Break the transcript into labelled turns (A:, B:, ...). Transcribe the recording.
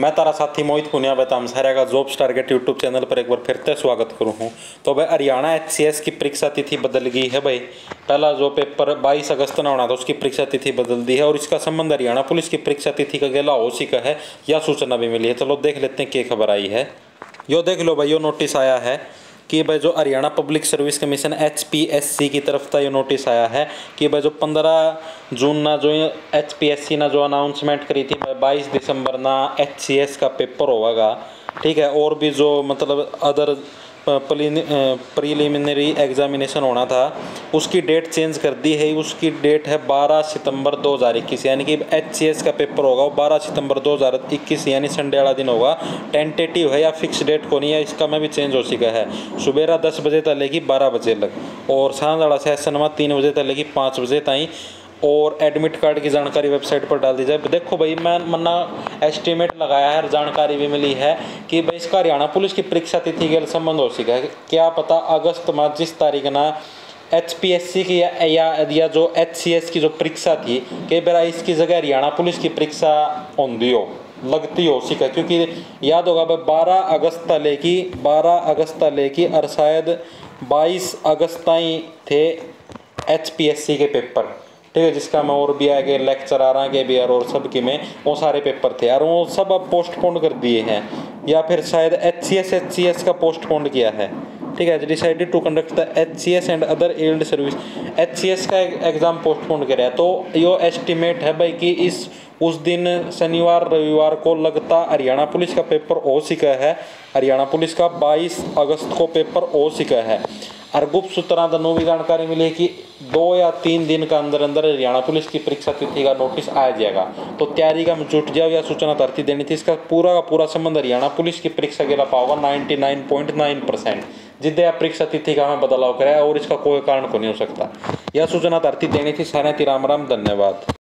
A: मैं तारा साथी मोहित पुनिया बेताम सारे का जॉब टारगेट यूट्यूब चैनल पर एक बार फिर से स्वागत करूँ हूँ। तो भाई हरियाणा एचसीएस की परीक्षा तिथि बदल गई है भाई। पहला जो पेपर 22 अगस्त ना होना था, उसकी परीक्षा तिथि बदल दी है और इसका संबंध हरियाणा पुलिस की परीक्षा तिथि का गेला ओसी का है यह सूचना भी मिली है। चलो देख लेते हैं क्या खबर आई है। यो देख लो भाई, यो नोटिस आया है। कि भाई जो Haryana public service commission H P S C की तरफ़ से ये नोटिस आया है कि भाई जो पंद्रह जून ना जो एच पी एस सी ना जो अनाउंसमेंट करी थी, भाई बाईस दिसंबर ना एच सी एस का पेपर होगा, ठीक है? और भी जो मतलब अदर प्रीलिमिनरी एग्जामिनेशन होना था। उसकी डेट चेंज कर दी है। उसकी डेट है 12 सितंबर 2021 यानी कि एचसीएस का पेपर होगा। वो 12 सितंबर 2021 यानी संडे वाला दिन होगा। टेंटेटिव है या फिक्स डेट को नहीं है, इसका में भी चेंज हो चुका है। सुबेरा दस बजे तक लेगी बारह बजे तक। और साँझ वाला सेशन में तीन बजे तक लेगी पाँच बजे ताई। और एडमिट कार्ड की जानकारी वेबसाइट पर डाल दी जाए। देखो भाई मैं मन्ना एस्टिमेट लगाया है जानकारी भी मिली है कि भाई इसका हरियाणा पुलिस की परीक्षा तिथि के संबंध हो सका क्या पता अगस्त माह जिस तारीख ना एच पी एस सी की या, या, जो एच सी एस की जो परीक्षा थी कई बार इसकी जगह हरियाणा पुलिस की परीक्षा होंगी हो लगती हो सका क्योंकि याद होगा भाई बारह अगस्त लेकी बारह अगस्त लेकी और शायद बाईस अगस्त थे एच पी एस सी के पेपर ठीक है, जिसका मैं और भी आगे लेक्चर आ रहा है बी आर और सब की में, वो सारे पेपर थे और वो सब अब पोस्टपोन कर दिए हैं। या फिर शायद H C S H C S का पोस्टपोन किया है। ठीक है decided to conduct the H C S and other allied service H C S का एग्ज़ाम पोस्टपोन है। तो यो एस्टिमेट है भाई कि इस उस दिन शनिवार, रविवार को लगता हरियाणा पुलिस का पेपर हो सका है। हरियाणा पुलिस का 22 अगस्त को पेपर हो सका है। और गुप्त सूत्रों का भी जानकारी मिली कि दो या तीन दिन का अंदर अंदर हरियाणा पुलिस की परीक्षा तिथि का नोटिस आ जाएगा। तो तैयारी का जुट जाओ या सूचना धरती देनी थी, इसका पूरा का पूरा संबंध हरियाणा पुलिस की परीक्षा के लाभ होगा ninety nine point nine percent. परीक्षा तिथि का हमें बदलाव कराया और इसका कोई कारण को नहीं हो सकता। यह सूचना धरती देनी थी। सारे राम राम, धन्यवाद।